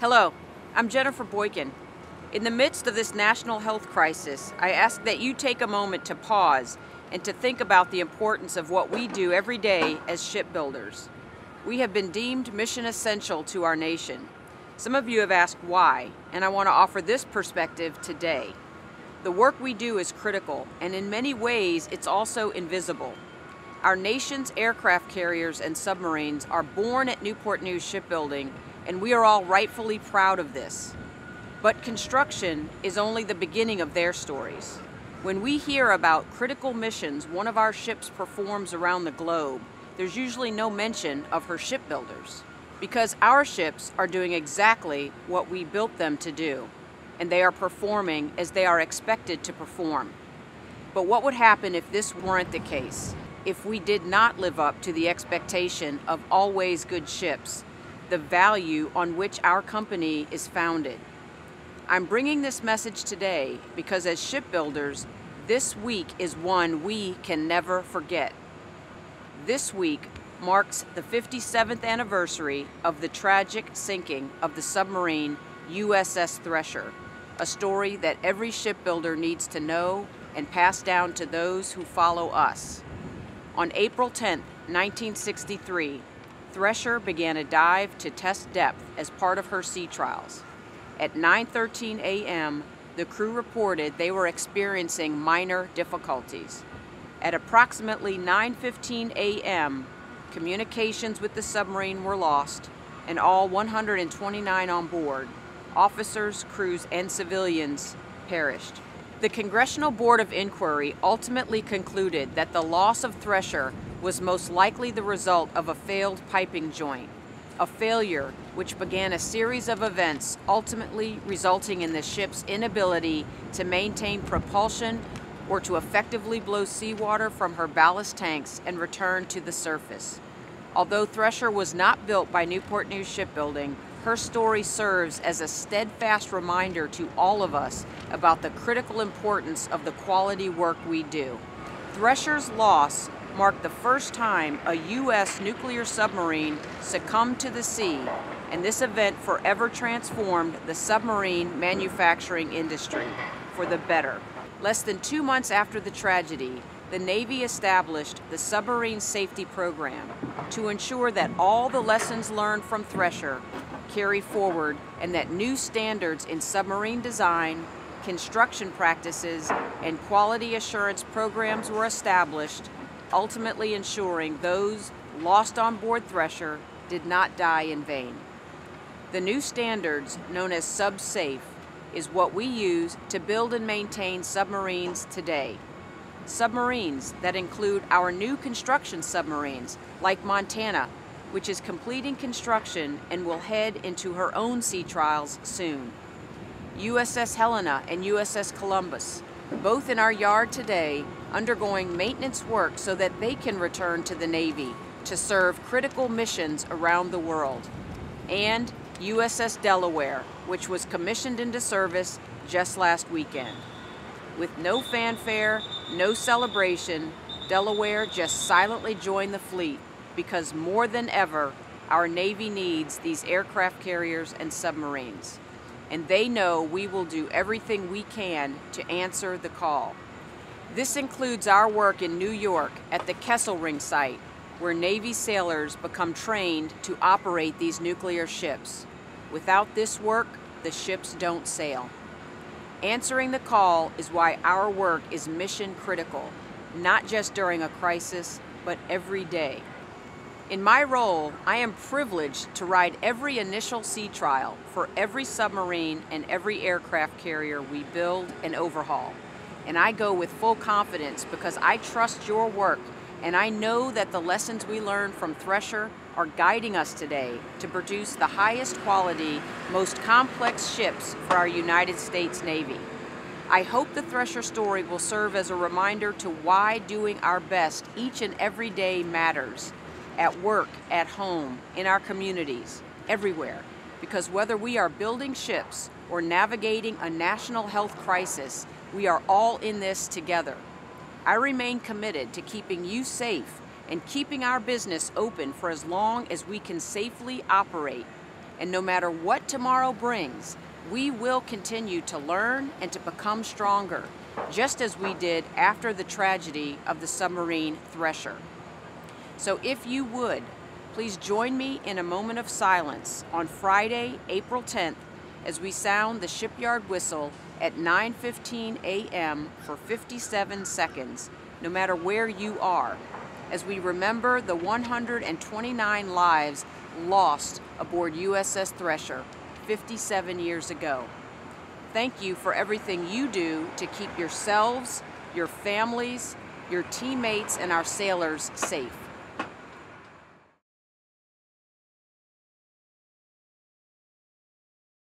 Hello, I'm Jennifer Boykin. In the midst of this national health crisis, I ask that you take a moment to pause and to think about the importance of what we do every day as shipbuilders. We have been deemed mission essential to our nation. Some of you have asked why, and I want to offer this perspective today. The work we do is critical, and in many ways, it's also invisible. Our nation's aircraft carriers and submarines are born at Newport News Shipbuilding, and we are all rightfully proud of this. But construction is only the beginning of their stories. When we hear about critical missions one of our ships performs around the globe, there's usually no mention of her shipbuilders because our ships are doing exactly what we built them to do, and they are performing as they are expected to perform. But what would happen if this weren't the case? If we did not live up to the expectation of always good ships, the value on which our company is founded? I'm bringing this message today because as shipbuilders, this week is one we can never forget. This week marks the 57th anniversary of the tragic sinking of the submarine USS Thresher, a story that every shipbuilder needs to know and pass down to those who follow us. On April 10, 1963, Thresher began a dive to test depth as part of her sea trials. At 9:13 a.m., the crew reported they were experiencing minor difficulties. At approximately 9:15 a.m., communications with the submarine were lost, and all 129 on board, officers, crews, and civilians, perished. The Congressional Board of Inquiry ultimately concluded that the loss of Thresher was most likely the result of a failed piping joint, a failure which began a series of events ultimately resulting in the ship's inability to maintain propulsion or to effectively blow seawater from her ballast tanks and return to the surface. Although Thresher was not built by Newport News Shipbuilding, her story serves as a steadfast reminder to all of us about the critical importance of the quality work we do. Thresher's loss marked the first time a U.S. nuclear submarine succumbed to the sea, and this event forever transformed the submarine manufacturing industry for the better. Less than two months after the tragedy, the Navy established the Submarine Safety Program to ensure that all the lessons learned from Thresher carry forward and that new standards in submarine design, construction practices, and quality assurance programs were established, ultimately ensuring those lost on board Thresher did not die in vain. The new standards, known as SubSafe, is what we use to build and maintain submarines today. Submarines that include our new construction submarines, like Montana, which is completing construction and will head into her own sea trials soon. USS Helena and USS Columbus, both in our yard today, undergoing maintenance work so that they can return to the Navy to serve critical missions around the world. And USS Delaware, which was commissioned into service just last weekend. With no fanfare, no celebration, Delaware just silently joined the fleet because more than ever, our Navy needs these aircraft carriers and submarines. And they know we will do everything we can to answer the call. This includes our work in New York at the Kesselring site, where Navy sailors become trained to operate these nuclear ships. Without this work, the ships don't sail. Answering the call is why our work is mission critical, not just during a crisis, but every day. In my role, I am privileged to ride every initial sea trial for every submarine and every aircraft carrier we build and overhaul. And I go with full confidence because I trust your work and I know that the lessons we learned from Thresher are guiding us today to produce the highest quality, most complex ships for our United States Navy. I hope the Thresher story will serve as a reminder to why doing our best each and every day matters at work, at home, in our communities, everywhere. Because whether we are building ships or navigating a national health crisis, we are all in this together. I remain committed to keeping you safe and keeping our business open for as long as we can safely operate. And no matter what tomorrow brings, we will continue to learn and to become stronger, just as we did after the tragedy of the submarine Thresher. So if you would, please join me in a moment of silence on Friday, April 10th, as we sound the shipyard whistle at 9:15 a.m. for 57 seconds, no matter where you are, as we remember the 129 lives lost aboard USS Thresher 57 years ago. Thank you for everything you do to keep yourselves, your families, your teammates, and our sailors safe.